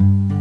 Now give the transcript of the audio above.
Bye.